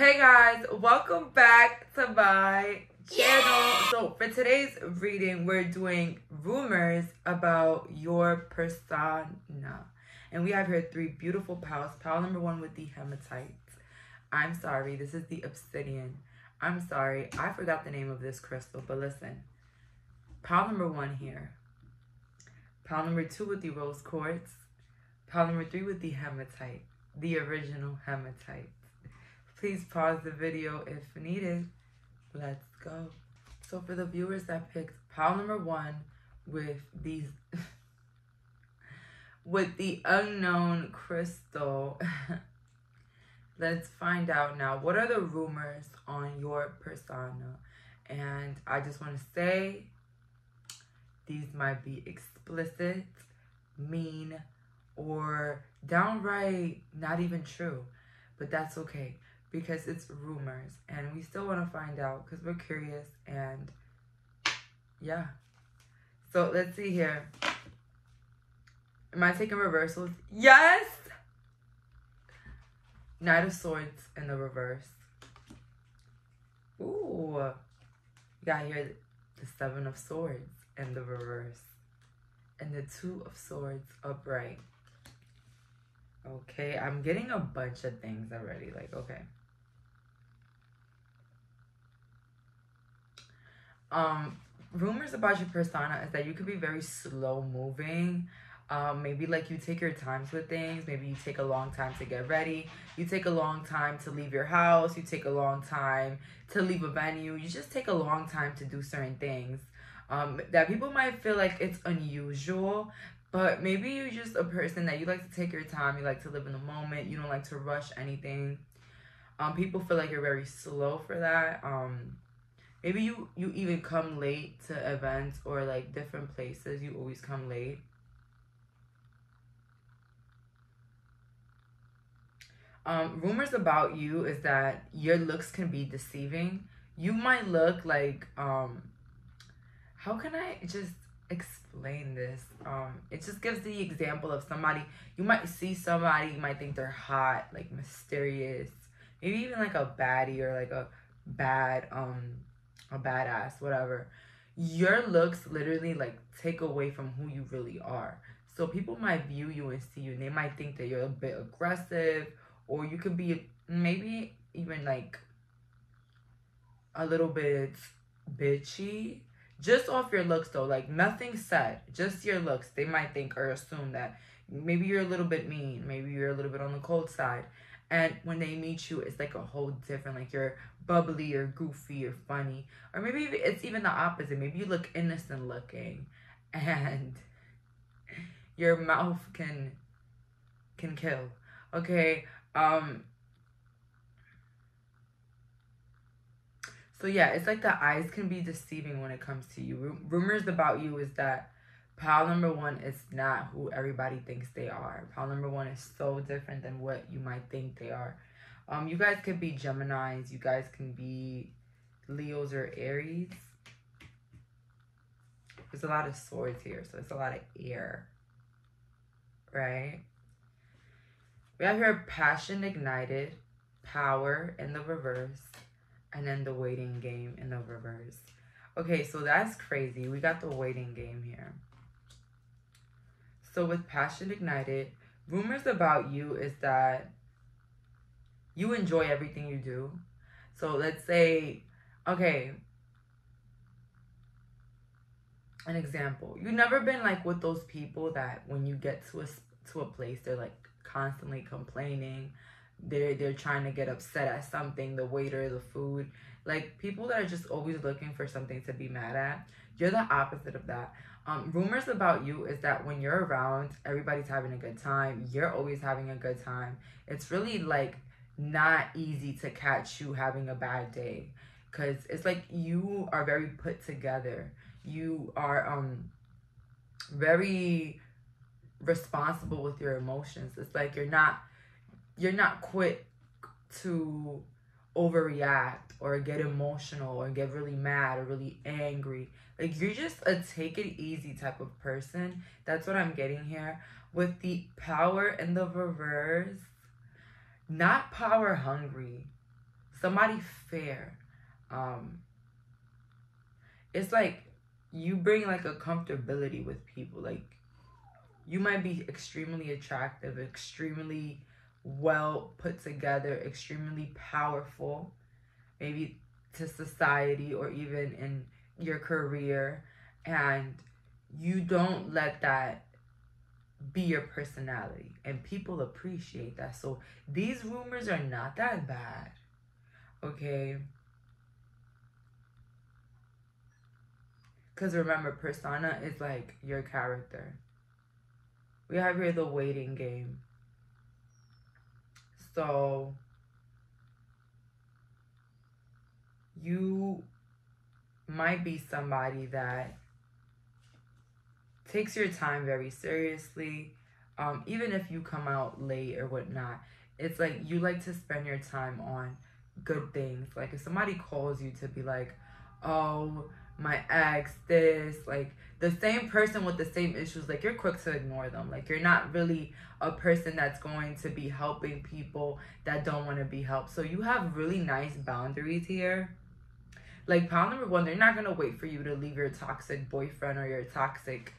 Hey guys, welcome back to my channel. So for today's reading, we're doing rumors about your persona. And we have here three beautiful pals. Pal number one with the hematite. I'm sorry, this is the obsidian. I'm sorry, I forgot the name of this crystal, but listen. Pal number one here. Pal number two with the rose quartz. Pal number three with the hematite. The original hematite. Please pause the video if needed. Let's go. So for the viewers that picked pile number one with these with the unknown crystal. Let's find out now. What are the rumors on your persona? And I just want to say these might be explicit, mean, or downright not even true. But that's okay because it's rumors and we still want to find out because we're curious and yeah. So let's see here. Am I taking reversals? Yes! Knight of Swords in the reverse. Ooh. You got here the Seven of Swords in the reverse. And the Two of Swords upright. Okay, I'm getting a bunch of things already. Like, okay. Um, rumors about your persona is that you could be very slow moving. Um, maybe like you take your times with things. Maybe you take a long time to get ready. You take a long time to leave your house. You take a long time to leave a venue. You just take a long time to do certain things. Um, that people might feel like it's unusual, but maybe you're just a person that you like to take your time. You like to live in the moment. You don't like to rush anything. Um, people feel like you're very slow for that. Um, maybe you you even come late to events or like different places you always come late. Um rumors about you is that your looks can be deceiving. You might look like um how can i just explain this? Um it just gives the example of somebody you might see somebody you might think they're hot like mysterious maybe even like a baddie or like a bad um a badass, whatever. Your looks literally like take away from who you really are. So people might view you and see you and they might think that you're a bit aggressive or you could be maybe even like a little bit bitchy just off your looks though like nothing said just your looks they might think or assume that maybe you're a little bit mean maybe you're a little bit on the cold side and when they meet you it's like a whole different like you're bubbly or goofy or funny. Or maybe it's even the opposite maybe you look innocent looking and your mouth can can kill okay? Um so yeah it's like the eyes can be deceiving when it comes to you. Rumors about you is that Pile number one is not who everybody thinks they are. Pile number one is so different than what you might think they are. Um, you guys could be Geminis. You guys can be Leos or Aries. There's a lot of swords here, so it's a lot of air. Right? We have here passion ignited, power in the reverse, and then the waiting game in the reverse. Okay, so that's crazy. We got the waiting game here. So with Passion Ignited, rumors about you is that you enjoy everything you do. So let's say, okay, an example. You've never been like with those people that when you get to a to a place, they're like constantly complaining. They're they're trying to get upset at something, the waiter, the food. Like people that are just always looking for something to be mad at. You're the opposite of that. Um, rumors about you is that when you're around, everybody's having a good time. You're always having a good time. It's really like not easy to catch you having a bad day because it's like you are very put together. You are um very responsible with your emotions. It's like you're not you're not quick to overreact or get emotional or get really mad or really angry. Like you're just a take it easy type of person. That's what I'm getting here. With the power in the reverse, not power hungry. somebody fair. Um, it's like you bring like a comfortability with people. Like you might be extremely attractive, extremely well put together, extremely powerful, maybe to society or even in your career, and you don't let that be your personality. And people appreciate that. So these rumors are not that bad okay? Because remember persona is like your character. We have here the waiting game so you might be somebody that takes your time very seriously. Um, even if you come out late or whatnot, it's like you like to spend your time on good things. Like if somebody calls you to be like, oh, my ex, this, like the same person with the same issues, like you're quick to ignore them. Like you're not really a person that's going to be helping people that don't want to be helped. So you have really nice boundaries here. Like pound number one, they're not gonna wait for you to leave your toxic boyfriend or your toxic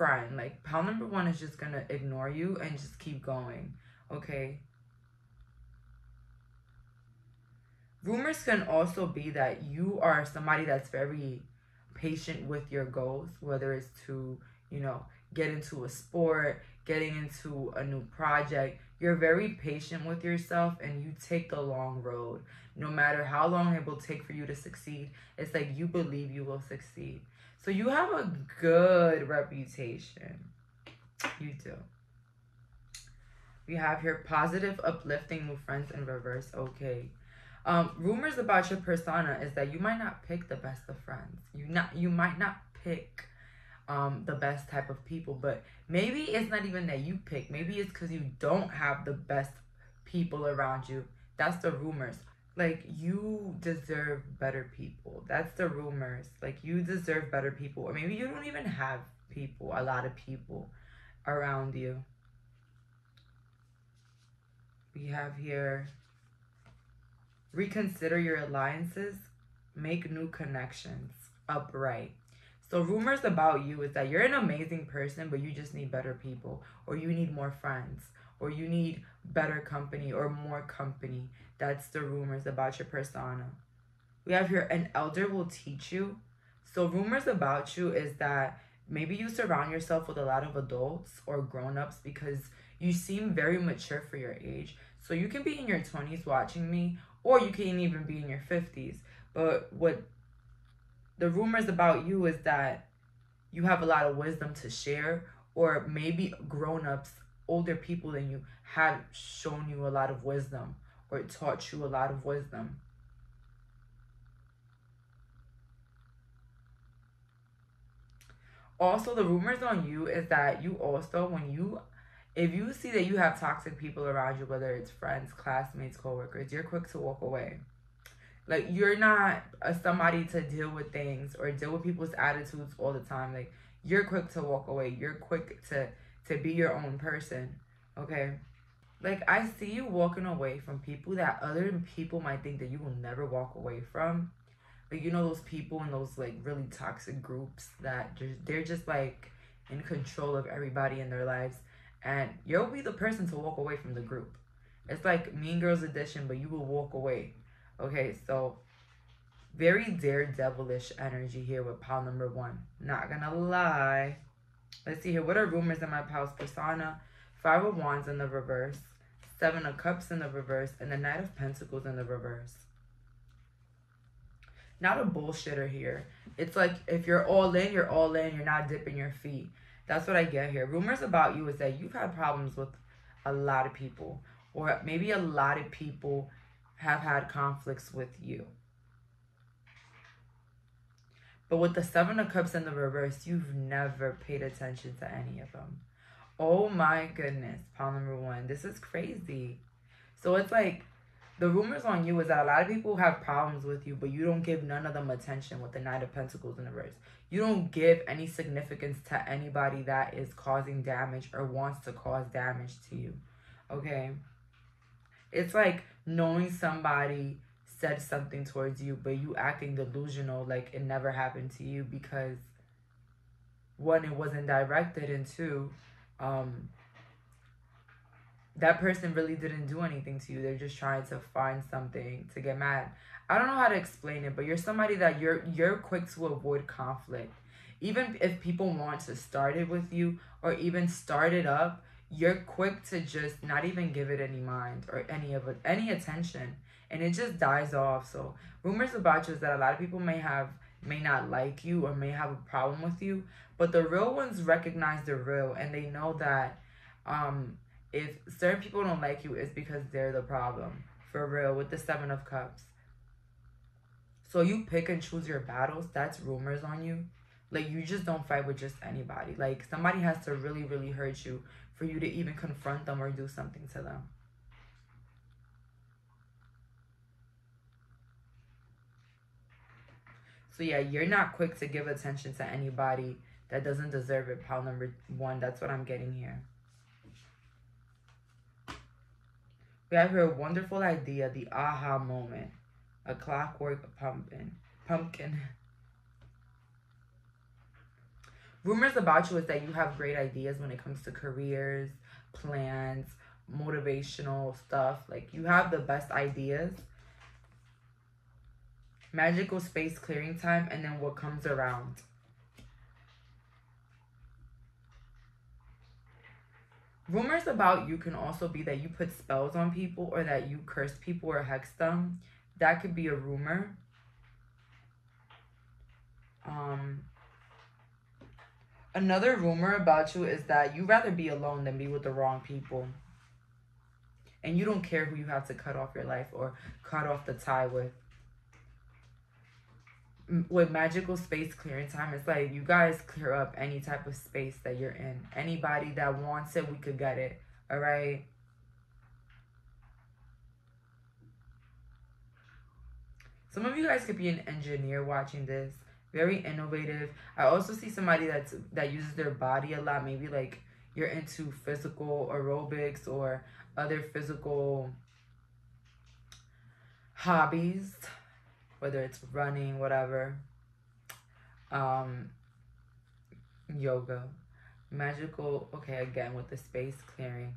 friend. Like, pal number one is just gonna ignore you and just keep going, okay? Rumors can also be that you are somebody that's very patient with your goals, whether it's to, you know, get into a sport, getting into a new project. You're very patient with yourself and you take the long road. No matter how long it will take for you to succeed, it's like you believe you will succeed. So you have a good reputation. You do. We have here positive, uplifting new friends in reverse. Okay. Um, rumors about your persona is that you might not pick the best of friends. You not you might not pick um the best type of people, but maybe it's not even that you pick. Maybe it's because you don't have the best people around you. That's the rumors like you deserve better people. That's the rumors. Like you deserve better people. Or maybe you don't even have people, a lot of people around you. We have here reconsider your alliances, make new connections, upright. So rumors about you is that you're an amazing person, but you just need better people, or you need more friends, or you need better company or more company. That's the rumors about your persona. We have here an elder will teach you. So rumors about you is that maybe you surround yourself with a lot of adults or grown-ups because you seem very mature for your age. So you can be in your 20s watching me or you can even be in your 50s. But what the rumors about you is that you have a lot of wisdom to share or maybe grown-ups older people than you have shown you a lot of wisdom or taught you a lot of wisdom. Also, the rumors on you is that you also, when you, if you see that you have toxic people around you, whether it's friends, classmates, coworkers, you're quick to walk away. Like, you're not a, somebody to deal with things or deal with people's attitudes all the time. Like, you're quick to walk away. You're quick to to be your own person. Okay? Like I see you walking away from people that other people might think that you will never walk away from. Like you know those people in those like really toxic groups that just they're just like in control of everybody in their lives and you'll be the person to walk away from the group. It's like Mean Girls edition, but you will walk away. Okay, so very daredevilish energy here with pile number one. Not gonna lie. Let's see here. What are rumors in my pal's persona? Five of Wands in the reverse. Seven of Cups in the reverse. And the Knight of Pentacles in the reverse. Not a bullshitter here. It's like if you're all in, you're all in. You're not dipping your feet. That's what I get here. Rumors about you is that you've had problems with a lot of people. Or maybe a lot of people have had conflicts with you. But with the Seven of Cups in the reverse, you've never paid attention to any of them. Oh my goodness, pile number one. This is crazy. So it's like the rumors on you is that a lot of people have problems with you, but you don't give none of them attention with the Knight of Pentacles in the reverse. You don't give any significance to anybody that is causing damage or wants to cause damage to you. Okay? It's like knowing somebody said something towards you, but you acting delusional like it never happened to you because one, it wasn't directed, and two, um, that person really didn't do anything to you. They're just trying to find something to get mad. I don't know how to explain it, but you're somebody that you're you're quick to avoid conflict. Even if people want to start it with you or even start it up, you're quick to just not even give it any mind or any of it, any attention and it just dies off. So rumors about you is that a lot of people may have may not like you or may have a problem with you, but the real ones recognize the real and they know that um if certain people don't like you it's because they're the problem. For real with the 7 of cups. So you pick and choose your battles, that's rumors on you. Like you just don't fight with just anybody. Like somebody has to really really hurt you for you to even confront them or do something to them. So yeah, you're not quick to give attention to anybody that doesn't deserve it. Pile number one, that's what I'm getting here. We have here a wonderful idea, the aha moment. A clockwork pumpkin. Pumpkin. Rumors about you is that you have great ideas when it comes to careers, plans, motivational stuff. Like you have the best ideas magical space clearing time, and then what comes around. Rumors about you can also be that you put spells on people or that you curse people or hex them. That could be a rumor. Um, another rumor about you is that you rather be alone than be with the wrong people. And you don't care who you have to cut off your life or cut off the tie with with magical space clearing time, it's like you guys clear up any type of space that you're in. Anybody that wants it, we could get it. All right. Some of you guys could be an engineer watching this. Very innovative. I also see somebody that's that uses their body a lot. Maybe like you're into physical aerobics or other physical hobbies whether it's running, whatever. Um, yoga, magical. Okay, again with the space clearing.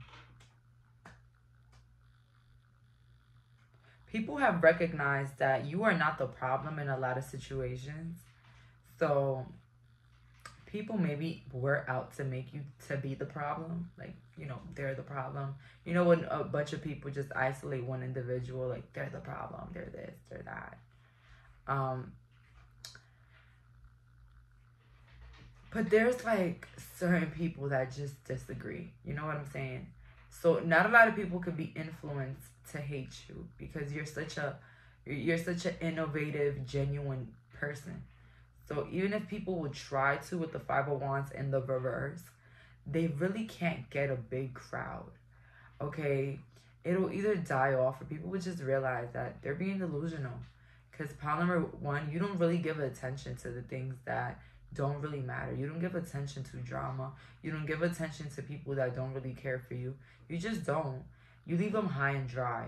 People have recognized that you are not the problem in a lot of situations. So people maybe were out to make you to be the problem like you know they're the problem you know when a bunch of people just isolate one individual like they're the problem they're this they're that um, but there's like certain people that just disagree. You know what I'm saying? So not a lot of people could be influenced to hate you because you're such a you're such an innovative, genuine person. So even if people would try to with the five of wands and the reverse, they really can't get a big crowd. Okay, it'll either die off or people would just realize that they're being delusional. Because pile number one, you don't really give attention to the things that don't really matter. You don't give attention to drama. You don't give attention to people that don't really care for you. You just don't. You leave them high and dry.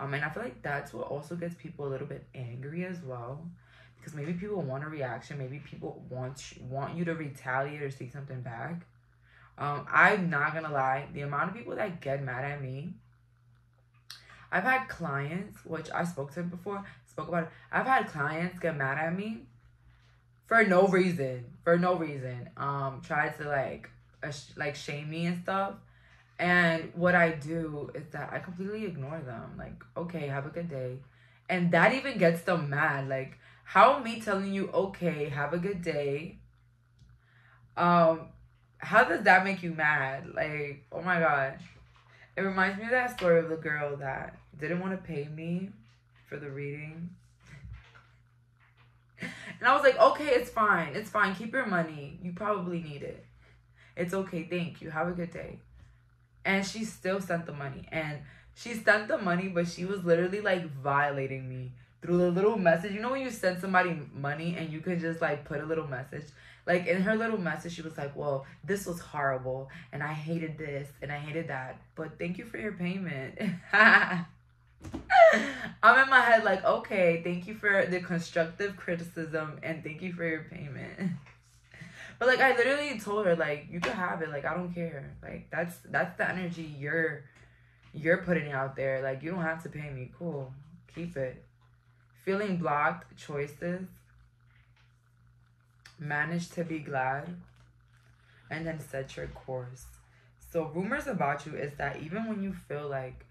Um, and I feel like that's what also gets people a little bit angry as well. Because maybe people want a reaction. Maybe people want want you to retaliate or say something back. Um, I'm not gonna lie. The amount of people that get mad at me I've had clients, which I spoke to before, spoke about it. I've had clients get mad at me for no reason, for no reason. Um, try to like, sh- like shame me and stuff. And what I do is that I completely ignore them. Like, okay, have a good day. And that even gets them mad. Like, how me telling you, okay, have a good day? Um, how does that make you mad? Like, oh my god. It reminds me of that story of the girl that didn't want to pay me for the reading. And I was like, okay, it's fine. It's fine. Keep your money. You probably need it. It's okay. Thank you. Have a good day. And she still sent the money. And she sent the money, but she was literally like violating me through the little message. You know when you send somebody money and you can just like put a little message? Like in her little message, she was like, Well, this was horrible and I hated this and I hated that. But thank you for your payment. I'm in my head like, okay, thank you for the constructive criticism and thank you for your payment. but like I literally told her like you can have it, like I don't care. Like that's that's the energy you're you're putting out there. Like you don't have to pay me. Cool. Keep it. Feeling blocked choices. Manage to be glad. And then set your course. So rumors about you is that even when you feel like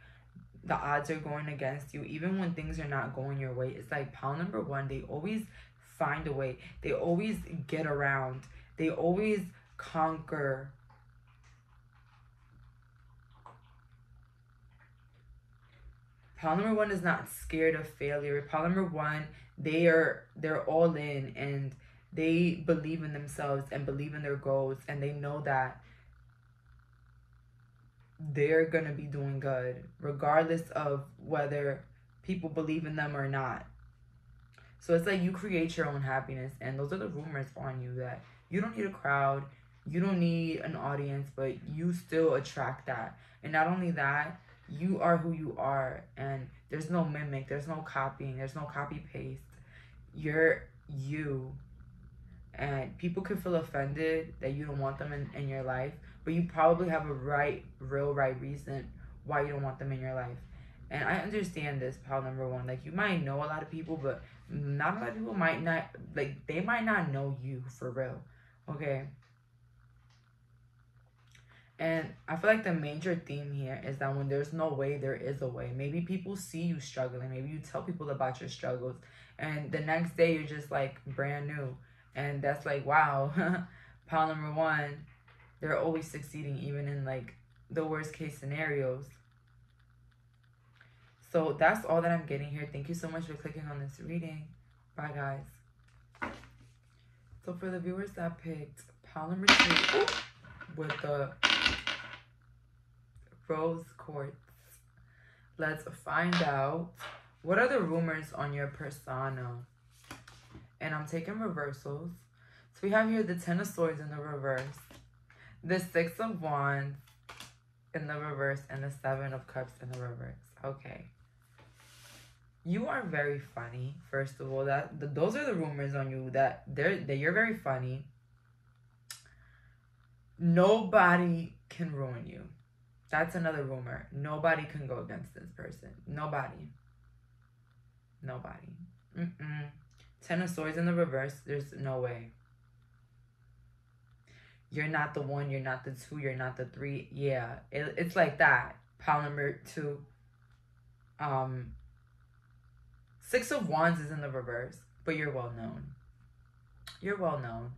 the odds are going against you, even when things are not going your way, it's like pile number one, they always find a way. They always get around. They always conquer. Pile number one is not scared of failure. Pile number one, they are they're all in and they believe in themselves and believe in their goals and they know that they're going to be doing good, regardless of whether people believe in them or not. So it's like you create your own happiness, and those are the rumors on you that you don't need a crowd, you don't need an audience, but you still attract that. And not only that, you are who you are, and there's no mimic, there's no copying, there's no copy paste. You're you. And people can feel offended that you don't want them in, in your life, but you probably have a right, real right reason why you don't want them in your life. And I understand this, pal number one. Like you might know a lot of people, but not a lot of people might not like they might not know you for real. Okay. And I feel like the major theme here is that when there's no way, there is a way. Maybe people see you struggling. Maybe you tell people about your struggles. And the next day, you're just like brand new. And that's like, wow, pile number one, they're always succeeding even in like the worst case scenarios. So that's all that i'm getting here. Thank you so much for clicking on this reading. Bye guys. So for the viewers that picked pile with the rose quartz let's find out what are the rumors on your persona. And i'm taking reversals. So we have here the ten of swords in the reverse the Six of Wands in the reverse and the Seven of Cups in the reverse. Okay. You are very funny. First of all, that those are the rumors on you that they're that you're very funny. Nobody can ruin you. That's another rumor. Nobody can go against this person. Nobody. Nobody. Mm-mm. Ten of Swords in the reverse. There's no way you're not the one, you're not the two, you're not the three. Yeah, it, it's like that. Pile number two. Um, Six of Wands is in the reverse, but you're well known. You're well known.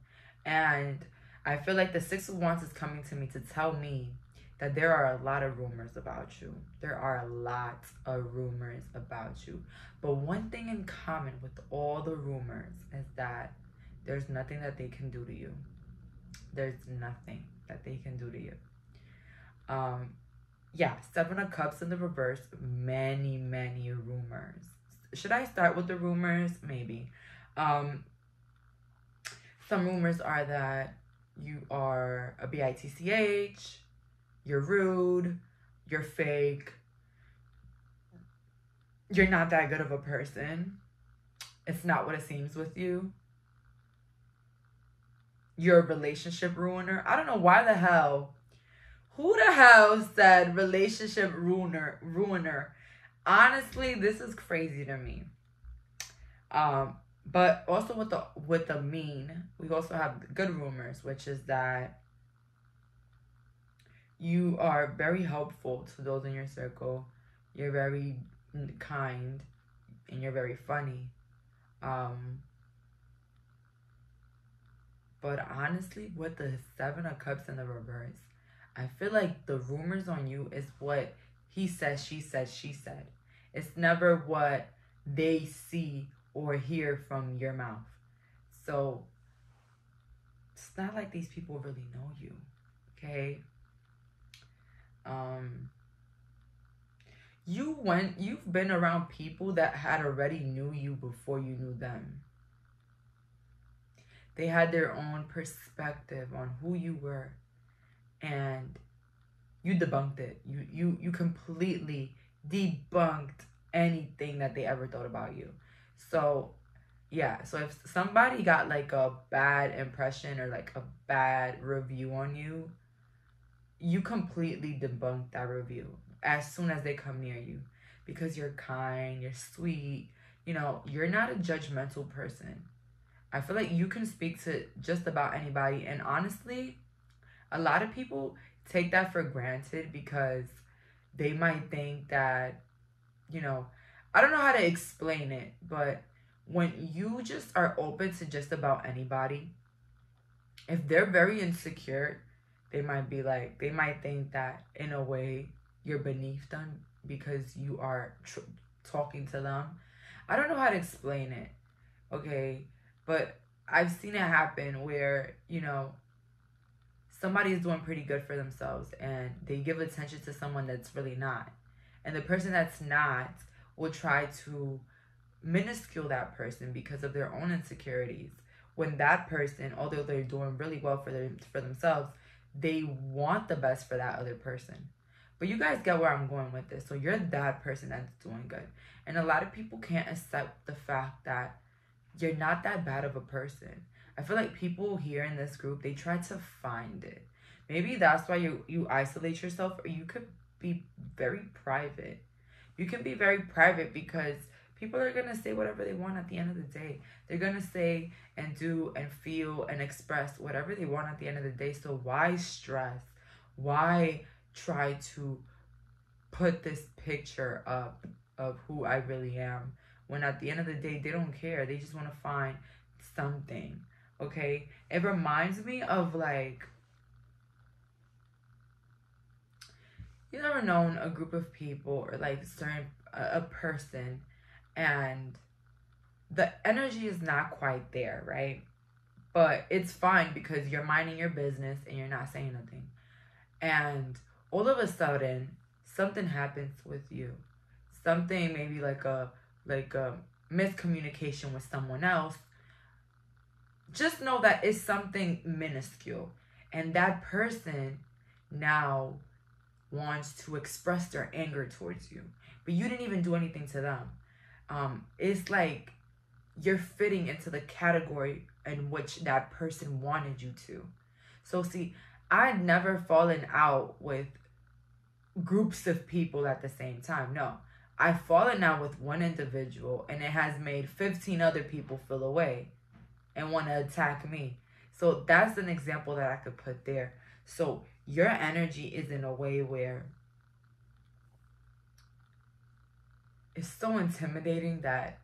And I feel like the Six of Wands is coming to me to tell me that there are a lot of rumors about you. There are a lot of rumors about you. But one thing in common with all the rumors is that there's nothing that they can do to you there's nothing that they can do to you. Um, yeah, Seven of Cups in the reverse, many, many rumors. Should I start with the rumors? Maybe. Um, some rumors are that you are a bitch, you're rude, you're fake, you're not that good of a person. It's not what it seems with you you're a relationship ruiner. I don't know why the hell. Who the hell said relationship ruiner ruiner? Honestly, this is crazy to me. Um, but also with the with the mean, we also have good rumors, which is that you are very helpful to those in your circle. You're very kind and you're very funny. Um, but honestly, with the Seven of Cups in the reverse, I feel like the rumors on you is what he says, she says, she said. It's never what they see or hear from your mouth. So it's not like these people really know you. Okay? Um you went you've been around people that had already knew you before you knew them. They had their own perspective on who you were and you debunked it. You you you completely debunked anything that they ever thought about you. So, yeah. So if somebody got like a bad impression or like a bad review on you, you completely debunk that review as soon as they come near you because you're kind, you're sweet, you know, you're not a judgmental person. I feel like you can speak to just about anybody. And honestly, a lot of people take that for granted because they might think that, you know, I don't know how to explain it, but when you just are open to just about anybody, if they're very insecure, they might be like, they might think that in a way you're beneath them because you are tr- talking to them. I don't know how to explain it, okay? But I've seen it happen where, you know, somebody is doing pretty good for themselves and they give attention to someone that's really not. And the person that's not will try to minuscule that person because of their own insecurities. When that person, although they're doing really well for their for themselves, they want the best for that other person. But you guys get where I'm going with this. So you're that person that's doing good. And a lot of people can't accept the fact that you're not that bad of a person. I feel like people here in this group, they try to find it. Maybe that's why you, you isolate yourself, or you could be very private. You can be very private because people are going to say whatever they want at the end of the day. They're going to say and do and feel and express whatever they want at the end of the day. So why stress? Why try to put this picture up of who I really am when at the end of the day they don't care. They just want to find something. Okay? It reminds me of like you never known a group of people or like certain a, person and the energy is not quite there, right? But it's fine because you're minding your business and you're not saying nothing. And all of a sudden something happens with you something maybe like a like a miscommunication with someone else just know that it's something minuscule. And that person now wants to express their anger towards you. But you didn't even do anything to them. Um it's like you're fitting into the category in which that person wanted you to. So see I'd never fallen out with groups of people at the same time. No, I've fallen out with one individual and it has made 15 other people feel away and want to attack me. So that's an example that I could put there. So your energy is in a way where it's so intimidating that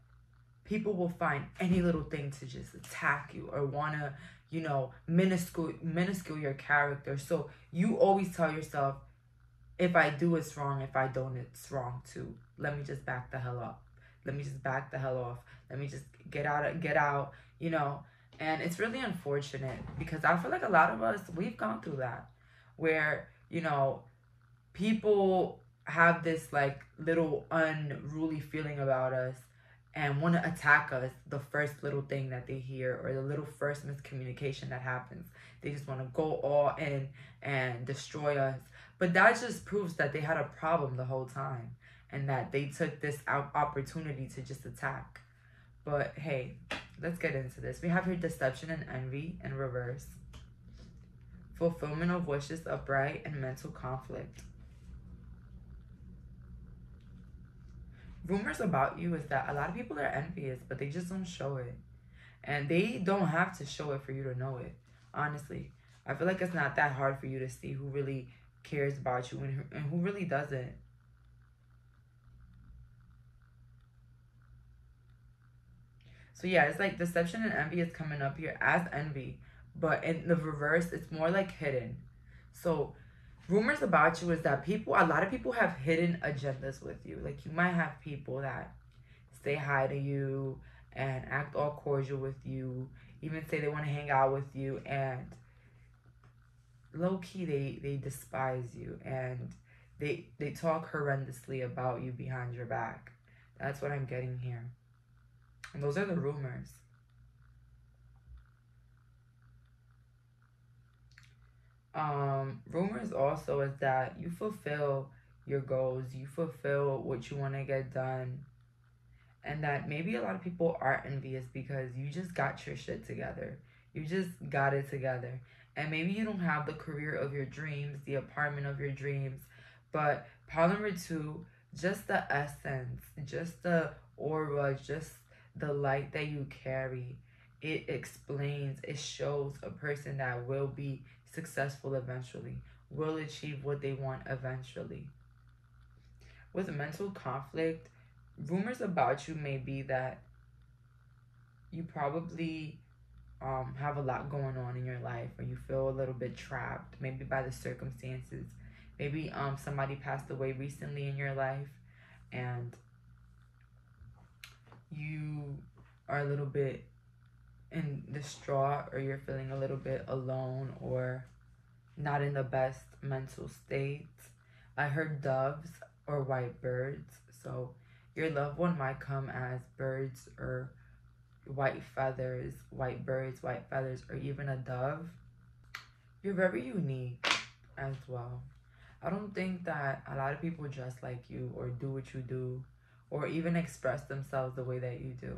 people will find any little thing to just attack you or want to, you know, minuscule minuscule your character. So you always tell yourself, if I do, it's wrong. If I don't, it's wrong too. Let me just back the hell up. Let me just back the hell off. Let me just get out. Of get out. You know. And it's really unfortunate because I feel like a lot of us we've gone through that, where you know, people have this like little unruly feeling about us and want to attack us the first little thing that they hear or the little first miscommunication that happens. They just want to go all in and destroy us. But that just proves that they had a problem the whole time and that they took this opportunity to just attack. But hey, let's get into this. We have here deception and envy in reverse, fulfillment of wishes upright, and mental conflict. rumors about you is that a lot of people are envious, but they just don't show it. And they don't have to show it for you to know it. Honestly, I feel like it's not that hard for you to see who really cares about you and, and who really doesn't. So yeah, it's like deception and envy is coming up here as envy, but in the reverse, it's more like hidden. So rumors about you is that people a lot of people have hidden agendas with you. Like you might have people that say hi to you and act all cordial with you even say they want to hang out with you and low key they they despise you and they they talk horrendously about you behind your back. That's what i'm getting here and those are the rumors um, rumors also is that you fulfill your goals, you fulfill what you want to get done. And that maybe a lot of people are envious because you just got your shit together. You just got it together. And maybe you don't have the career of your dreams, the apartment of your dreams, but part number two, just the essence, just the aura, just the light that you carry. It explains, it shows a person that will be successful eventually, will achieve what they want eventually. With mental conflict, rumors about you may be that you probably um, have a lot going on in your life or you feel a little bit trapped, maybe by the circumstances. Maybe um, somebody passed away recently in your life and you are a little bit in distraught or you're feeling a little bit alone or not in the best mental state. I heard doves or white birds. So your loved one might come as birds or white feathers, white birds, white feathers, or even a dove. You're very unique as well. I don't think that a lot of people dress like you or do what you do or even express themselves the way that you do.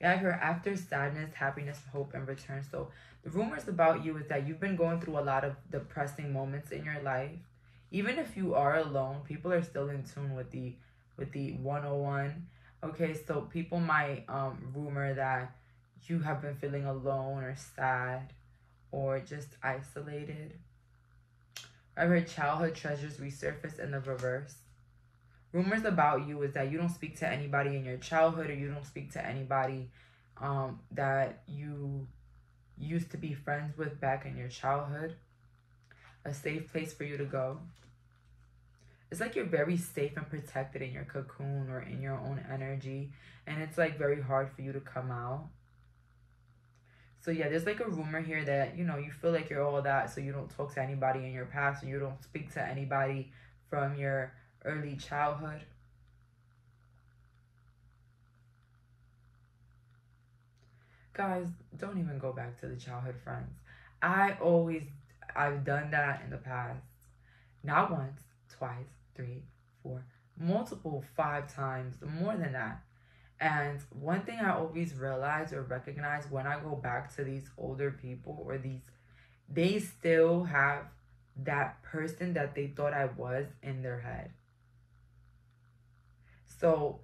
Yeah, I after sadness, happiness, hope, and return. So the rumors about you is that you've been going through a lot of depressing moments in your life. Even if you are alone, people are still in tune with the with the 101. Okay, so people might um rumor that you have been feeling alone or sad or just isolated. I've heard childhood treasures resurface in the reverse. Rumors about you is that you don't speak to anybody in your childhood or you don't speak to anybody um, that you used to be friends with back in your childhood. A safe place for you to go. It's like you're very safe and protected in your cocoon or in your own energy. And it's like very hard for you to come out. So yeah, there's like a rumor here that, you know, you feel like you're all that, so you don't talk to anybody in your past and you don't speak to anybody from your early childhood. Guys, don't even go back to the childhood friends. I always, I've done that in the past. Not once, twice, three, four, multiple, five times, more than that. And one thing I always realize or recognize when I go back to these older people or these, they still have that person that they thought I was in their head. So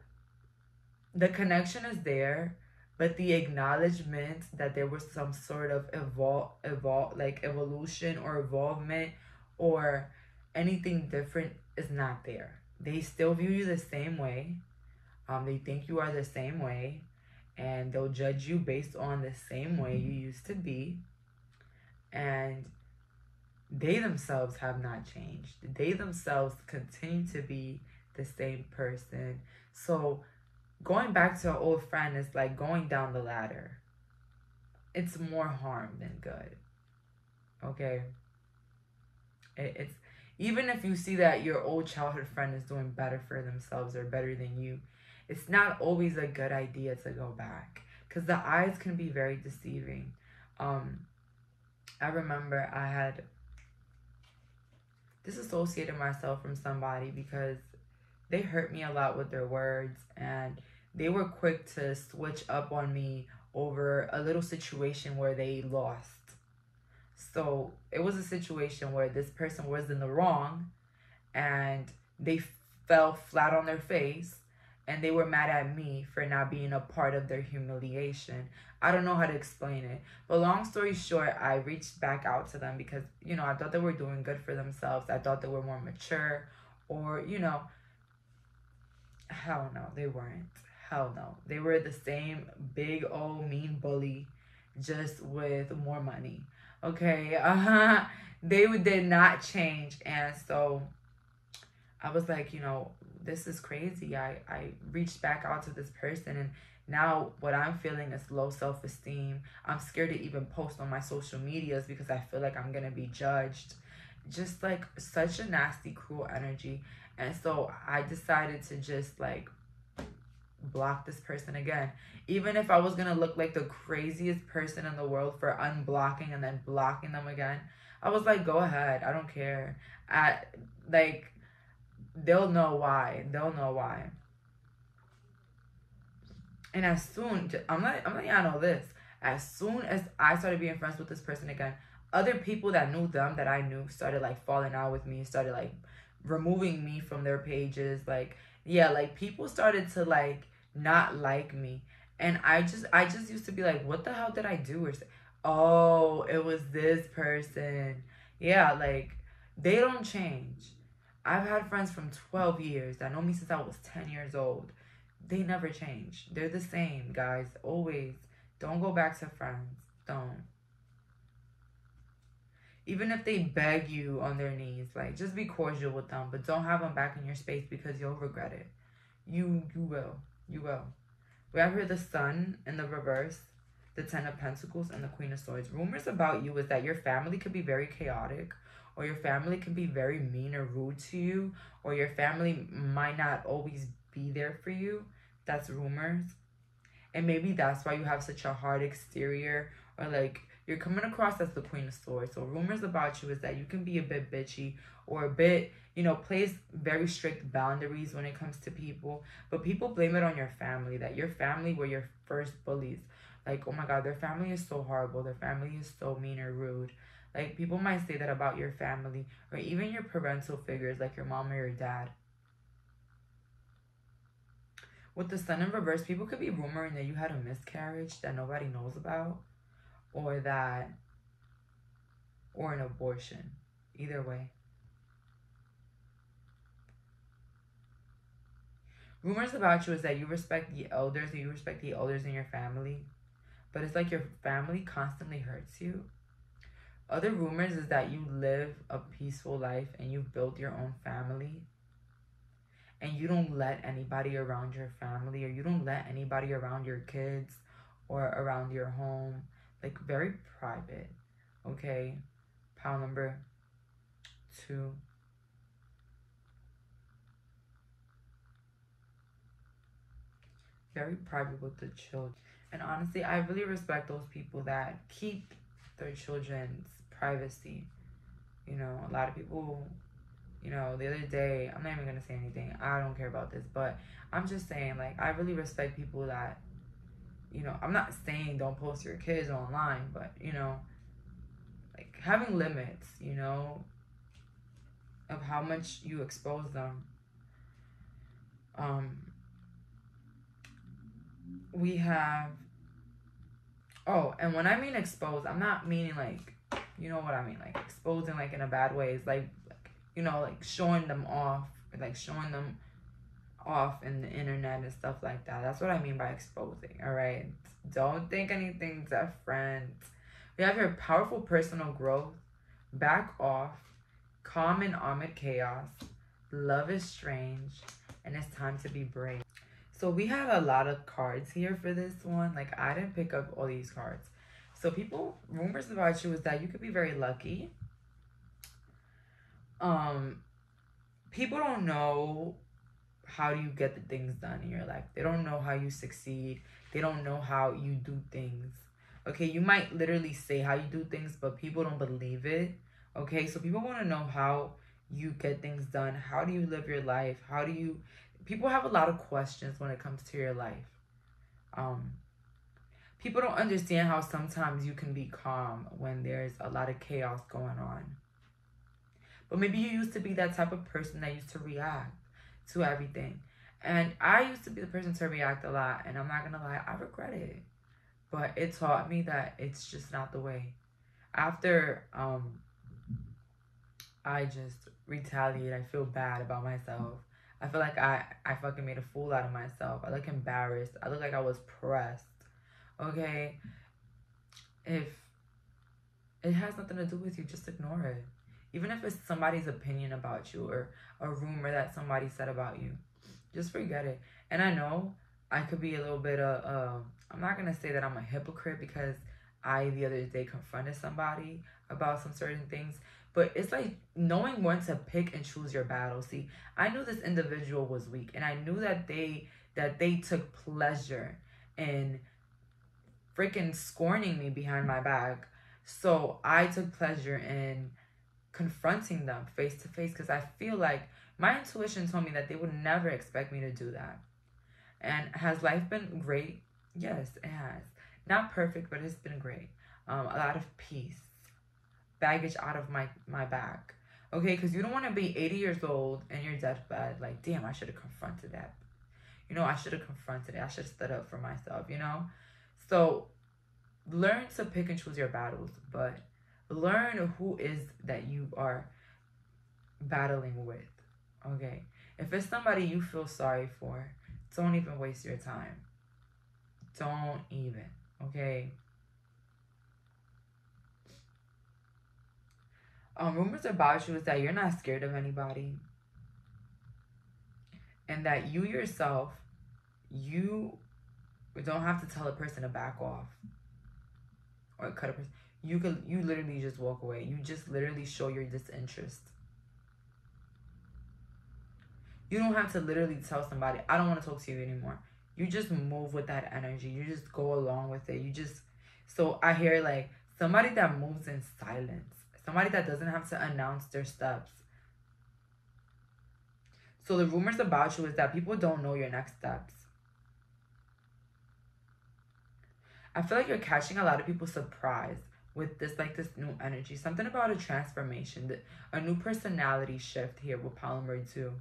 the connection is there, but the acknowledgement that there was some sort of evol evol like evolution or evolvement or anything different is not there. They still view you the same way um, they think you are the same way and they'll judge you based on the same way you used to be. And they themselves have not changed. They themselves continue to be the same person. So going back to an old friend is like going down the ladder. It's more harm than good. Okay? It, it's even if you see that your old childhood friend is doing better for themselves or better than you, it's not always a good idea to go back because the eyes can be very deceiving. Um, I remember I had disassociated myself from somebody because they hurt me a lot with their words and they were quick to switch up on me over a little situation where they lost. So it was a situation where this person was in the wrong and they fell flat on their face and they were mad at me for not being a part of their humiliation. I don't know how to explain it. But long story short, I reached back out to them because, you know, I thought they were doing good for themselves. I thought they were more mature or, you know, hell no, they weren't. Hell no. They were the same big old mean bully just with more money. Okay? Uh-huh. They did not change and so I was like, you know, this is crazy. I, I reached back out to this person and now what I'm feeling is low self-esteem. I'm scared to even post on my social medias because I feel like I'm going to be judged. Just like such a nasty, cruel energy. And so I decided to just like block this person again. Even if I was going to look like the craziest person in the world for unblocking and then blocking them again, I was like, go ahead. I don't care. I like they'll know why. They'll know why. And as soon I'm not I'm letting y'all know this. As soon as I started being friends with this person again, other people that knew them that I knew started like falling out with me, started like removing me from their pages. Like, yeah, like people started to like not like me. And I just I just used to be like, what the hell did I do? Or say, oh, it was this person. Yeah, like they don't change. I've had friends from 12 years that know me since I was 10 years old. They never change. They're the same, guys. Always. Don't go back to friends. Don't. Even if they beg you on their knees, like just be cordial with them, but don't have them back in your space because you'll regret it. You you will. You will. We have here the sun in the reverse, the ten of pentacles, and the queen of swords. Rumors about you is that your family could be very chaotic or your family can be very mean or rude to you, or your family might not always be there for you. That's rumors. And maybe that's why you have such a hard exterior, or like you're coming across as the queen of swords. So, rumors about you is that you can be a bit bitchy or a bit, you know, place very strict boundaries when it comes to people. But people blame it on your family, that your family were your first bullies. Like, oh my God, their family is so horrible. Their family is so mean or rude. Like people might say that about your family or even your parental figures like your mom or your dad. With the sun in reverse, people could be rumoring that you had a miscarriage that nobody knows about or that or an abortion. Either way. Rumors about you is that you respect the elders you respect the elders in your family, but it's like your family constantly hurts you other rumors is that you live a peaceful life and you build your own family. And you don't let anybody around your family or you don't let anybody around your kids or around your home. Like very private. Okay? Pile number two. Very private with the children. And honestly i really respect those people that keep their children's privacy. You know, a lot of people, you know, the other day, I'm not even gonna say anything. I don't care about this, but I'm just saying, like, I really respect people that, you know, I'm not saying don't post your kids online, but you know, like having limits, you know, of how much you expose them. Um, we have oh and when i mean expose i'm not meaning like you know what I mean? Like exposing like in a bad way is like, like you know, like showing them off, like showing them off in the internet and stuff like that. That's what I mean by exposing. All right. Don't think anything friend. We have your powerful personal growth. Back off. Calm and amid chaos. Love is strange. And it's time to be brave. So we had a lot of cards here for this one. Like I didn't pick up all these cards. So people rumors about you is that you could be very lucky. Um people don't know how do you get the things done in your life. They don't know how you succeed. They don't know how you do things. Okay, you might literally say how you do things, but people don't believe it. Okay, so people want to know how you get things done. How do you live your life? How do you people have a lot of questions when it comes to your life. Um people don't understand how sometimes you can be calm when there's a lot of chaos going on. But maybe you used to be that type of person that used to react to everything. And I used to be the person to react a lot. And I'm not going to lie, I regret it. But it taught me that it's just not the way. After um, I just retaliate, I feel bad about myself. I feel like I, I fucking made a fool out of myself. I look embarrassed. I look like I was pressed okay? If it has nothing to do with you, just ignore it. Even if it's somebody's opinion about you or a rumor that somebody said about you, just forget it. And I know I could be a little bit of, uh, I'm not going to say that I'm a hypocrite because I the other day confronted somebody about some certain things, but it's like knowing when to pick and choose your battle. See, I knew this individual was weak and I knew that they that they took pleasure in freaking scorning me behind my back. So I took pleasure in confronting them face to face because I feel like my intuition told me that they would never expect me to do that. And has life been great? Yes, it has. Not perfect, but it's been great. Um, a lot of peace, baggage out of my my back. Okay, because you don't want to be 80 years old and your deathbed. Like, damn, I should have confronted that. You know, I should have confronted it. I should have stood up for myself. You know, so learn to pick and choose your battles, but learn who is that you are battling with. Okay, if it's somebody you feel sorry for, don't even waste your time. Don't even. Okay. Um, rumors about you is that you're not scared of anybody. And that you yourself, you don't have to tell a person to back off or cut a person. You could you literally just walk away. You just literally show your disinterest. You don't have to literally tell somebody, I don't want to talk to you anymore. You just move with that energy. You just go along with it. You just so I hear like somebody that moves in silence. Somebody that doesn't have to announce their steps. So the rumors about you is that people don't know your next steps. I feel like you're catching a lot of people surprised with this like this new energy. Something about a transformation, a new personality shift here with Power 2.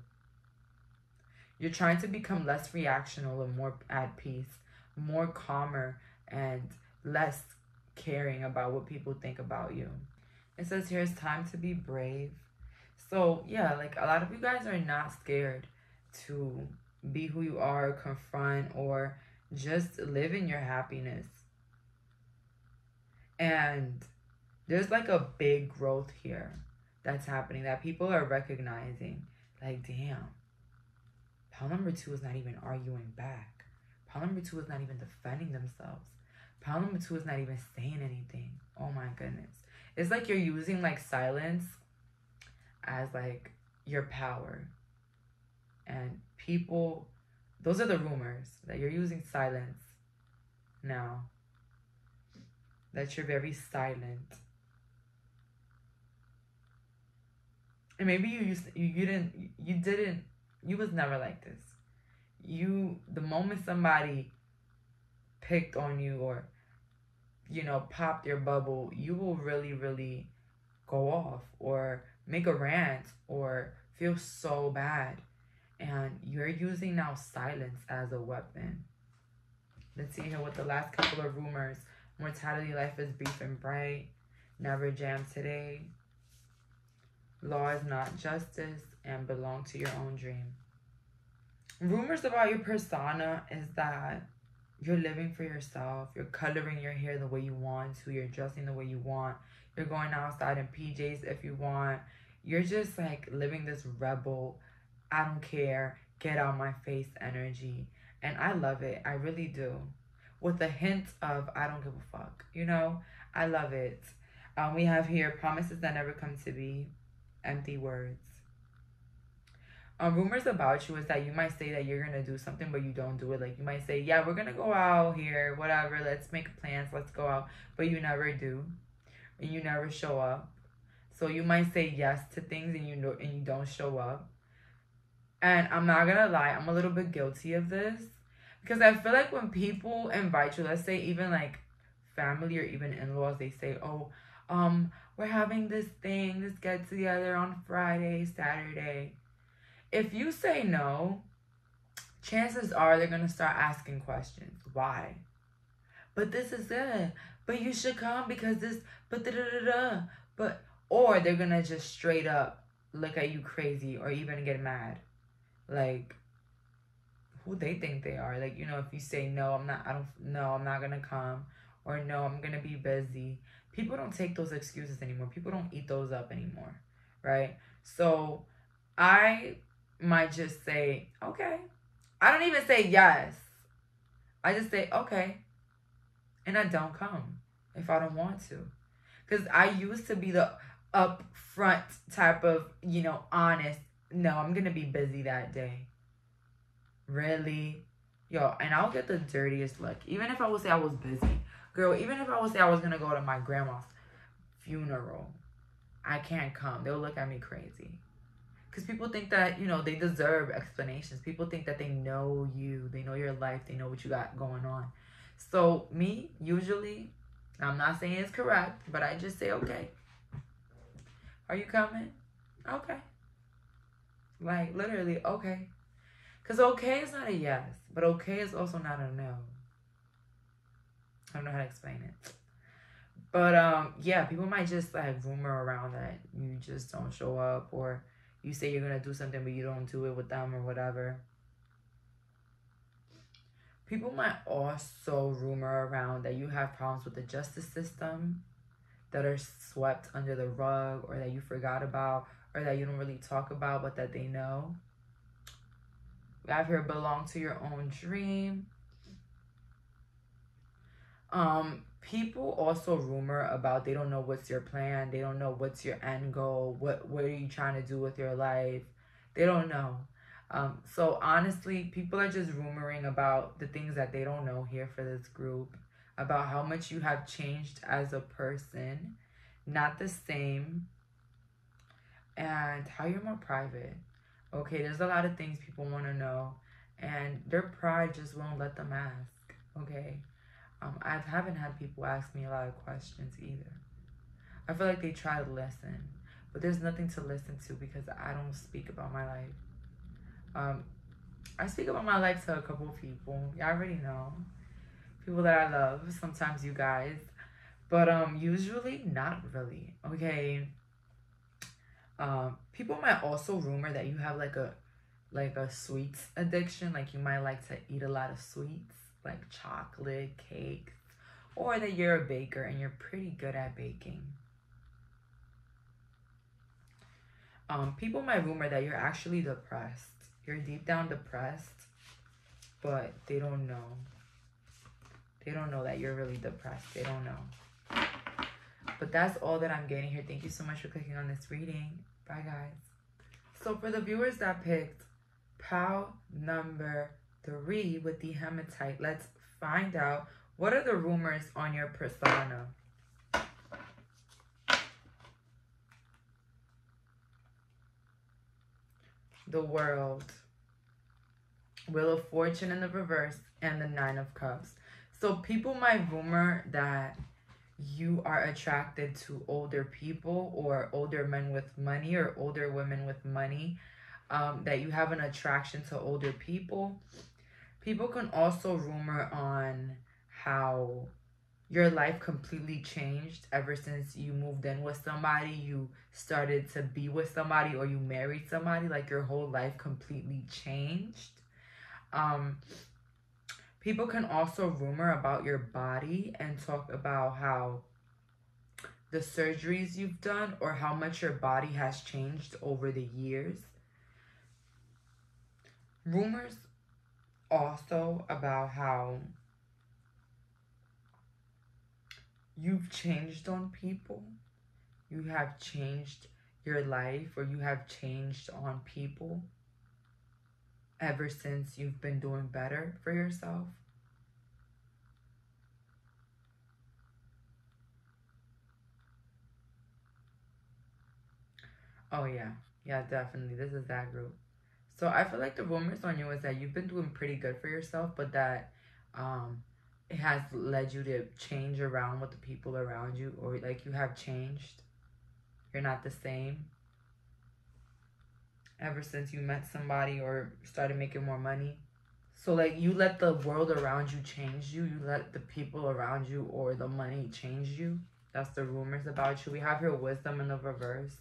You're trying to become less reactional and more at peace, more calmer and less caring about what people think about you. It says here it's time to be brave. So, yeah, like a lot of you guys are not scared to be who you are, confront, or just live in your happiness. And there's like a big growth here that's happening that people are recognizing. Like, damn, pile number two is not even arguing back. Pile number two is not even defending themselves. Pile number two is not even saying anything. Oh my goodness. It's like you're using like silence as like your power. And people, those are the rumors that you're using silence now that you're very silent. And maybe you used you, you didn't you didn't you was never like this. You the moment somebody picked on you or you know popped your bubble, you will really really go off or make a rant or feel so bad. And you're using now silence as a weapon. Let's see here what the last couple of rumors Mortality life is brief and bright. Never jam today. Law is not justice and belong to your own dream. Rumors about your persona is that you're living for yourself. You're coloring your hair the way you want to. You're dressing the way you want. You're going outside in PJs if you want. You're just like living this rebel, I don't care, get out my face energy. And I love it. I really do with a hint of I don't give a fuck. You know, I love it. Um, we have here promises that never come to be, empty words. Um, rumors about you is that you might say that you're gonna do something, but you don't do it. Like you might say, "Yeah, we're gonna go out here, whatever. Let's make plans. Let's go out," but you never do, and you never show up. So you might say yes to things, and you know, and you don't show up. And I'm not gonna lie, I'm a little bit guilty of this because I feel like when people invite you, let's say even like family or even in-laws, they say, "Oh, um, we're having this thing, this get together on Friday, Saturday." If you say no, chances are they're gonna start asking questions. Why? But this is good. But you should come because this. But da da da da. But or they're gonna just straight up look at you crazy or even get mad, like who they think they are. Like, you know, if you say no, I'm not I don't no, I'm not gonna come or no, I'm gonna be busy. People don't take those excuses anymore. People don't eat those up anymore. Right? So I might just say, okay. I don't even say yes. I just say, okay. And I don't come if I don't want to. Because I used to be the upfront type of, you know, honest, no, I'm going to be busy that day. Really? Yo, and I'll get the dirtiest look. Even if I would say I was busy. Girl, even if I would say I was gonna go to my grandma's. funeral, I can't come. They'll look at me crazy. Because people think that, you know, they deserve explanations. People think that they know you, they know your life, they know what you got going on. So, me, usually, I'm not saying it's correct, but I just say, okay. Are you coming? Okay. Like, literally, okay. Because okay is not a yes, but okay is also not a no. I don't know how to explain it. But um, yeah, people might just like rumor around that you just don't show up or you say you're gonna do something but you don't do it with them or whatever. People might also rumor around that you have problems with the justice system that are swept under the rug or that you forgot about or that you don't really talk about but that they know. We have here belong to your own dream. Um, people also rumor about they don't know what's your plan, they don't know what's your end goal, what what are you trying to do with your life. They don't know. Um, so honestly, people are just rumoring about the things that they don't know here for this group, about how much you have changed as a person, not the same, and how you're more private. Okay, there's a lot of things people want to know, and their pride just won't let them ask. Okay, um, I haven't had people ask me a lot of questions either. I feel like they try to listen, but there's nothing to listen to because I don't speak about my life. Um, I speak about my life to a couple people. Y'all already know. People that I love, sometimes you guys. But um usually not really. Okay. Um people might also rumor that you have like a like a sweets addiction, like you might like to eat a lot of sweets, like chocolate, cake, or that you're a baker and you're pretty good at baking. Um, people might rumor that you're actually depressed you're deep down depressed, but they don't know. They don't know that you're really depressed. They don't know. But that's all that I'm getting here. Thank you so much for clicking on this reading. Bye, guys. So for the viewers that picked POW number three with the hematite, let's find out what are the rumors on your persona. the world. Wheel of Fortune in the reverse and the Nine of Cups. So people might rumor that you are attracted to older people or older men with money or older women with money. Um, that you have an attraction to older people. People can also rumor on how your life completely changed ever since you moved in with somebody, you started to be with somebody, or you married somebody. Like your whole life completely changed. Um, people can also rumor about your body and talk about how the surgeries you've done or how much your body has changed over the years. Rumors also about how you've changed on people, you have changed your life, or you have changed on people ever since you've been doing better for yourself. Oh, yeah. Yeah, definitely. This is that group. So I feel like the rumors on you is that you've been doing pretty good for yourself, but that um, it has led you to change around with the people around you or like you have changed you're not the same ever since you met somebody or started making more money? So like you let the world around you change you? You let the people around you or the money change you? That's the rumors about you. We have your wisdom in the reverse.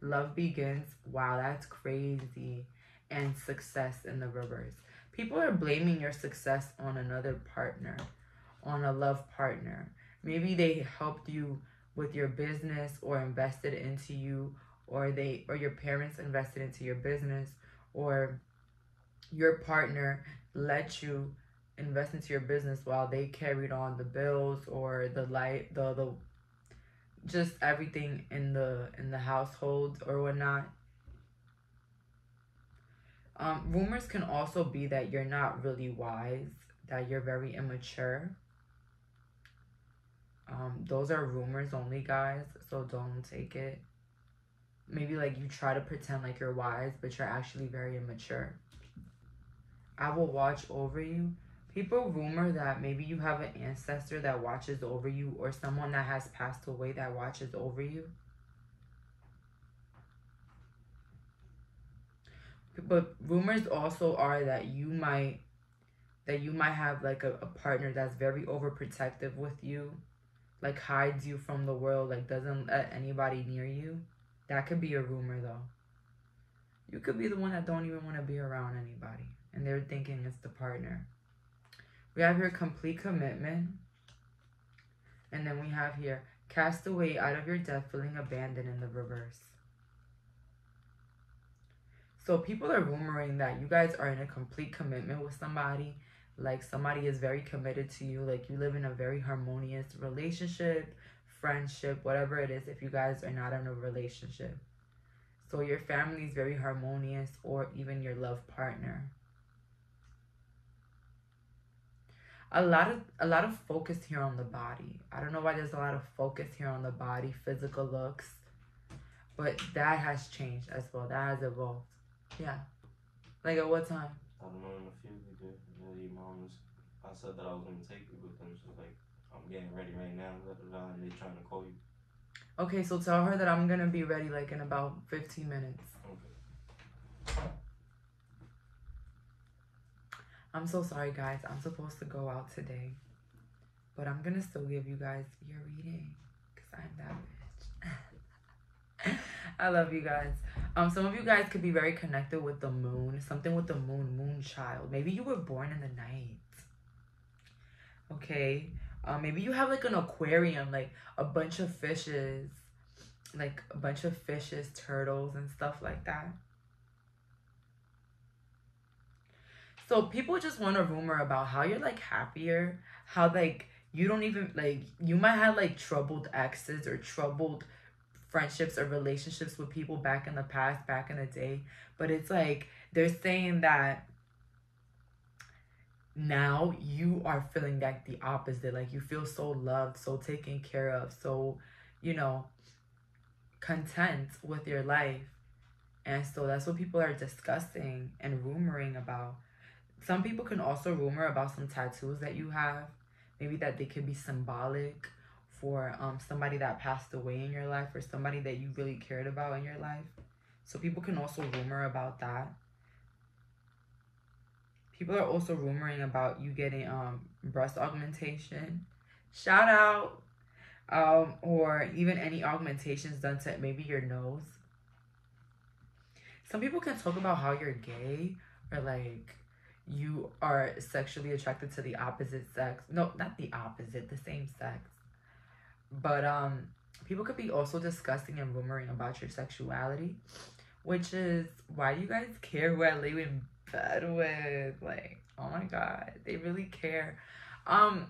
Love begins. Wow that's crazy. And success in the reverse. People are blaming your success on another partner on a love partner. Maybe they helped you with your business or invested into you or they or your parents invested into your business or your partner let you invest into your business while they carried on the bills or the light the the just everything in the in the household or whatnot um, rumors can also be that you're not really wise that you're very immature um, those are rumors only, guys. So don't take it. Maybe like you try to pretend like you're wise, but you're actually very immature. I will watch over you. People rumor that maybe you have an ancestor that watches over you or someone that has passed away that watches over you. But rumors also are that you might that you might have like a, a partner that's very overprotective with you, like hides you from the world, like doesn't let anybody near you. That could be a rumor though. You could be the one that don't even want to be around anybody and they're thinking it's the partner. We have here complete commitment. And then we have here cast away out of your death, feeling abandoned in the reverse. So people are rumoring that you guys are in a complete commitment with somebody like somebody is very committed to you like you live in a very harmonious relationship friendship whatever it is if you guys are not in a relationship. So your family is very harmonious or even your love partner. A lot of a lot of focus here on the body. I don't know why there's a lot of focus here on the body physical looks but that has changed as well. That has evolved. Yeah. Like at what time? I don't know in a few your mom was, I said that I was gonna take you, but then she's like, I'm getting ready right now, and they trying to call you. Okay, so tell her that I'm gonna be ready like in about 15 minutes. Okay. I'm so sorry, guys. I'm supposed to go out today, but I'm gonna still give you guys your reading because I'm that bitch. I love you guys. Um, some of you guys could be very connected with the moon, something with the moon, moon child. Maybe you were born in the night. Okay. Um, maybe you have like an aquarium, like a bunch of fishes, like a bunch of fishes, turtles, and stuff like that. So people just want a rumor about how you're like happier, how like you don't even like you might have like troubled exes or troubled friendships or relationships with people back in the past, back in the day. But it's like they're saying that now you are feeling like the opposite. Like you feel so loved, so taken care of, so, you know, content with your life. And so that's what people are discussing and rumoring about. Some people can also rumor about some tattoos that you have. Maybe that they could be symbolic for um, somebody that passed away in your life or somebody that you really cared about in your life. So people can also rumor about that. People are also rumoring about you getting um, breast augmentation. Shout out. Um, or even any augmentations done to maybe your nose. Some people can talk about how you're gay or like you are sexually attracted to the opposite sex. No, not the opposite, the same sex. But um, people could be also discussing and rumoring about your sexuality, which is why do you guys care who I lay in bed with? Like, oh my god, they really care. Um,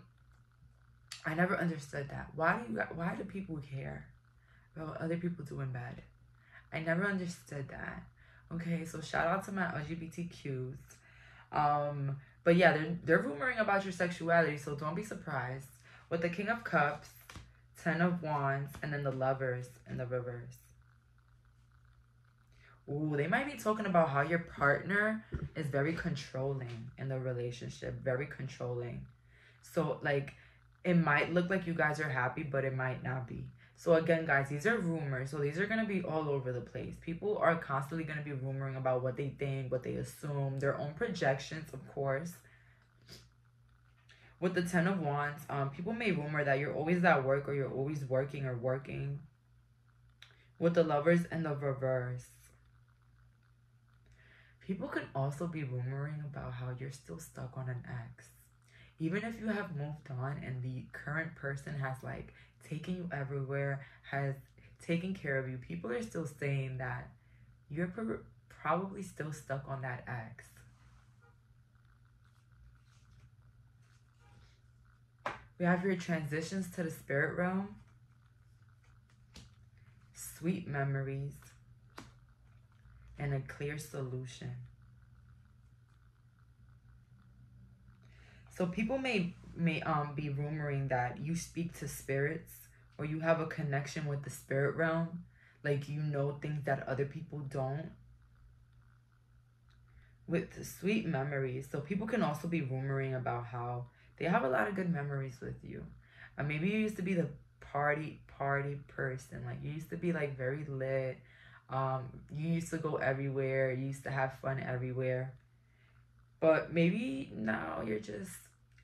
I never understood that. Why do you? Why do people care about what other people do in bed? I never understood that. Okay, so shout out to my LGBTQs. Um, but yeah, they're they're rumoring about your sexuality, so don't be surprised. With the King of Cups, Ten of Wands, and then the Lovers in the reverse. Ooh, they might be talking about how your partner is very controlling in the relationship, very controlling. So, like, it might look like you guys are happy, but it might not be. So, again, guys, these are rumors. So, these are going to be all over the place. People are constantly going to be rumoring about what they think, what they assume, their own projections, of course with the Ten of Wands, um, people may rumor that you're always at work or you're always working or working. With the Lovers and the Reverse, people can also be rumoring about how you're still stuck on an ex. Even if you have moved on and the current person has like taken you everywhere, has taken care of you, people are still saying that you're probably still stuck on that ex. We have your transitions to the spirit realm, sweet memories, and a clear solution. So people may may um be rumoring that you speak to spirits or you have a connection with the spirit realm, like you know things that other people don't. With sweet memories. So people can also be rumoring about how they have a lot of good memories with you. And maybe you used to be the party party person. Like you used to be like very lit. Um, you used to go everywhere. You used to have fun everywhere. But maybe now you're just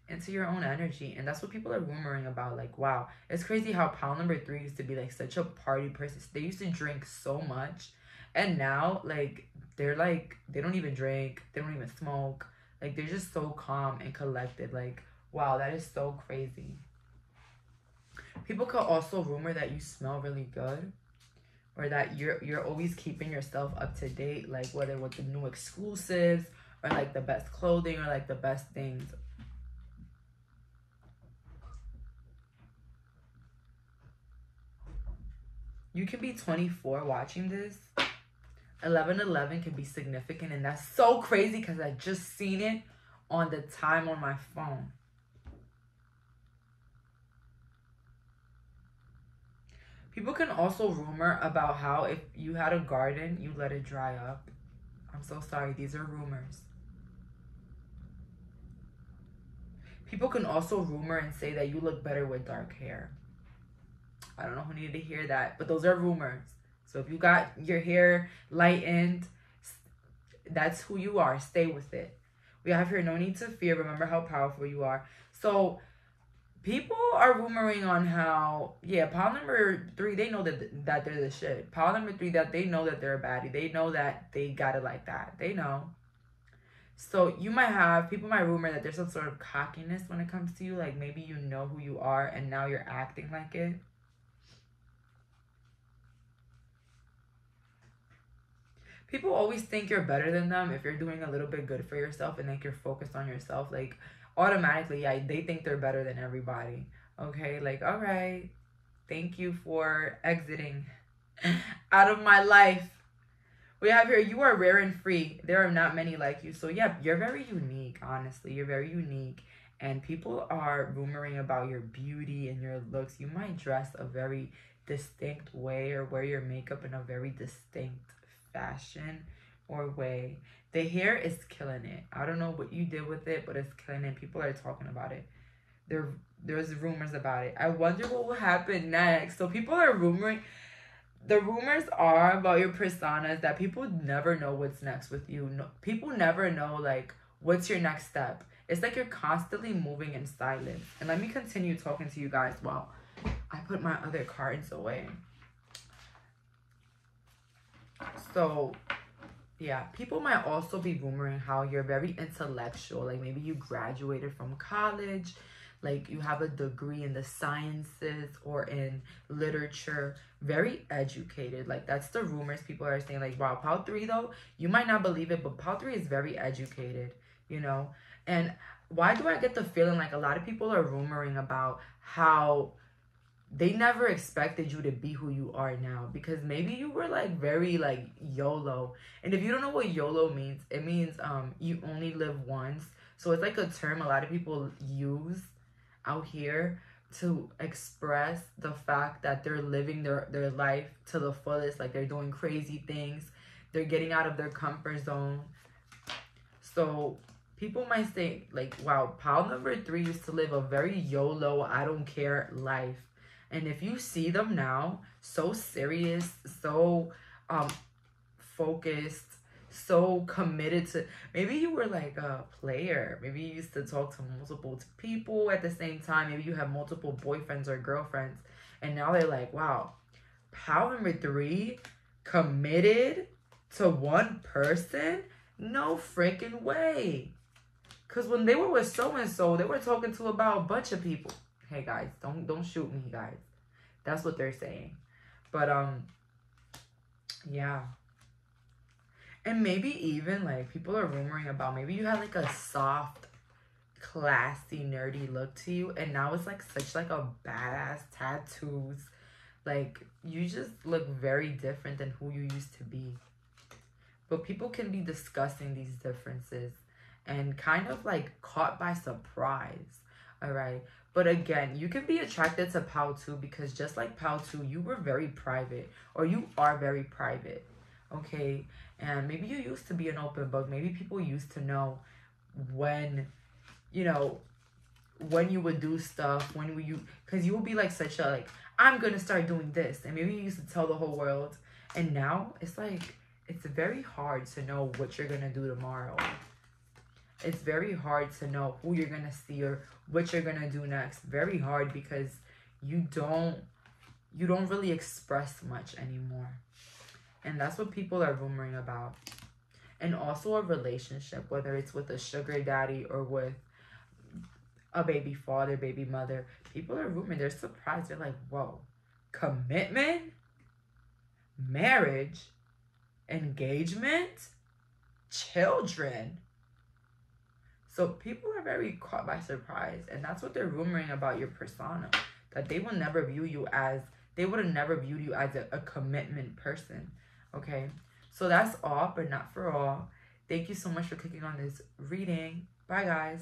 into your own energy. And that's what people are rumoring about. Like, wow, it's crazy how pile number three used to be like such a party person. They used to drink so much. And now, like, they're like, they don't even drink, they don't even smoke. Like, they're just so calm and collected. Like, wow, that is so crazy. People could also rumor that you smell really good or that you're you're always keeping yourself up to date like whether with the new exclusives or like the best clothing or like the best things? You can be 24 watching this. 11 11 can be significant and that's so crazy because i just seen it on the time on my phone People can also rumor about how if you had a garden, you let it dry up. I'm so sorry, these are rumors. People can also rumor and say that you look better with dark hair. I don't know who needed to hear that, but those are rumors. So if you got your hair lightened, that's who you are. Stay with it. We have here no need to fear. Remember how powerful you are. So people are rumoring on how yeah pile number three they know that that they're the shit. Pile number three that they know that they're a baddie. They know that they got it like that. They know. So you might have people might rumor that there's some sort of cockiness when it comes to you like maybe you know who you are and now you're acting like it. People always think you're better than them if you're doing a little bit good for yourself and like you're focused on yourself. Like automatically, yeah, they think they're better than everybody. Okay, like, all right, thank you for exiting out of my life. We have here, you are rare and free. There are not many like you. So, yeah, you're very unique, honestly. You're very unique. And people are rumoring about your beauty and your looks. You might dress a very distinct way or wear your makeup in a very distinct fashion or way. The hair is killing it. I don't know what you did with it, but it's killing it. People are talking about it. There, there's rumors about it. I wonder what will happen next. So people are rumoring. The rumors are about your personas that people never know what's next with you. No, people never know like what's your next step. It's like you're constantly moving in silence. And let me continue talking to you guys while I put my other cards away. So yeah, people might also be rumoring how you're very intellectual. Like maybe you graduated from college, like you have a degree in the sciences or in literature, very educated. Like that's the rumors people are saying. Like, wow, Pal 3 though, you might not believe it, but Pal 3 is very educated, you know? And why do I get the feeling like a lot of people are rumoring about how they never expected you to be who you are now because maybe you were like very like YOLO. And if you don't know what YOLO means, it means um you only live once. So it's like a term a lot of people use out here to express the fact that they're living their their life to the fullest, like they're doing crazy things, they're getting out of their comfort zone. So people might say like, wow, pile number 3 used to live a very YOLO, I don't care life and if you see them now, so serious, so um focused, so committed to maybe you were like a player. Maybe you used to talk to multiple people at the same time. Maybe you have multiple boyfriends or girlfriends. And now they're like, wow, pal number three committed to one person? No freaking way. Cause when they were with so and so, they were talking to about a bunch of people. Hey guys, don't don't shoot me, guys. That's what they're saying. But um yeah. And maybe even like people are rumoring about maybe you had like a soft, classy, nerdy look to you, and now it's like such like a badass tattoos. Like you just look very different than who you used to be. But people can be discussing these differences and kind of like caught by surprise. All right. But again, you can be attracted to Pao too because just like Pao too, you were very private or you are very private. Okay. And maybe you used to be an open book. Maybe people used to know when, you know, when you would do stuff, when you, because you would be like such a, like, I'm going to start doing this. And maybe you used to tell the whole world. And now it's like, it's very hard to know what you're going to do tomorrow. It's very hard to know who you're to see or what you're to do next. Very hard because you don't you don't really express much anymore. And that's what people are rumoring about. And also a relationship, whether it's with a sugar daddy or with a baby father, baby mother. People are rumoring, they're surprised. They're like, whoa, commitment, marriage, engagement, children. So people are very caught by surprise. And that's what they're rumoring about your persona. That they will never view you as, they would have never viewed you as a, a commitment person. Okay, so that's all, but not for all. Thank you so much for clicking on this reading. Bye, guys.